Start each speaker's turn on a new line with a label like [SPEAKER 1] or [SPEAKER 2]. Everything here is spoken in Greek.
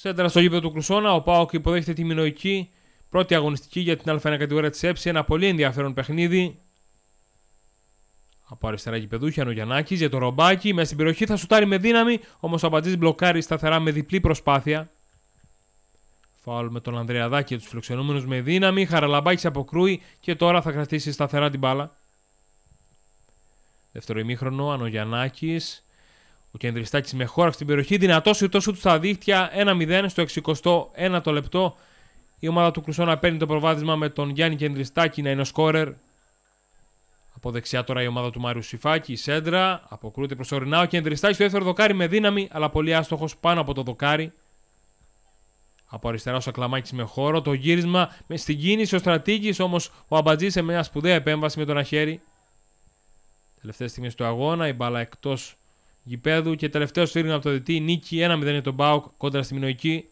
[SPEAKER 1] Σέντρα στο γήπεδο του Κρουσόνα, ο Πάοκ υποδέχεται τη Μινοϊκή. Πρώτη αγωνιστική για την Α1 κατηγορία της ΕΨΗ. Ένα πολύ ενδιαφέρον παιχνίδι. Από αριστερά γηπεδούχια ο Γιαννάκης για το ρομπάκι. Μέσα στην περιοχή θα σουτάρει με δύναμη. Όμως ο Αμπατζή μπλοκάρει σταθερά με διπλή προσπάθεια. Φάουλ με τον Ανδρεαδάκη και τους φιλοξενούμενους με δύναμη. Χαραλαμπάκης αποκρούει και τώρα θα κρατήσει σταθερά την μπάλα. Δεύτερο ημίχρονο, Ανογιαννάκη. Ο Κεντριστάκης με χώρα στην περιοχή. Δυνατός σουτό του στα δίχτυα. 1-0 στο 61 το λεπτό. Η ομάδα του Κρουσόνα παίρνει το προβάδισμα με τον Γιάννη Κεντριστάκη να είναι ο σκόρερ. Από δεξιά τώρα η ομάδα του Μάριου Σιφάκη, η Σέντρα. Αποκρούεται προσωρινά ο Κεντριστάκης. Το δεύτερο δοκάρι με δύναμη, αλλά πολύ άστοχος πάνω από το δοκάρι. Από αριστερά ο Σακλαμάκης με χώρο. Το γύρισμα με στην κίνηση ο Στρατήγης. Όμως ο Αμπατζής σε μια σπουδαία επέμβαση με τον Αχέρι. Τελευταίες στιγμές του αγώνα, η μπάλα εκτός γηπέδου και τελευταίο σφύριγμα από το διτή νίκη 1-0 για τον Μπάουκ κόντρα στη Μινοϊκή.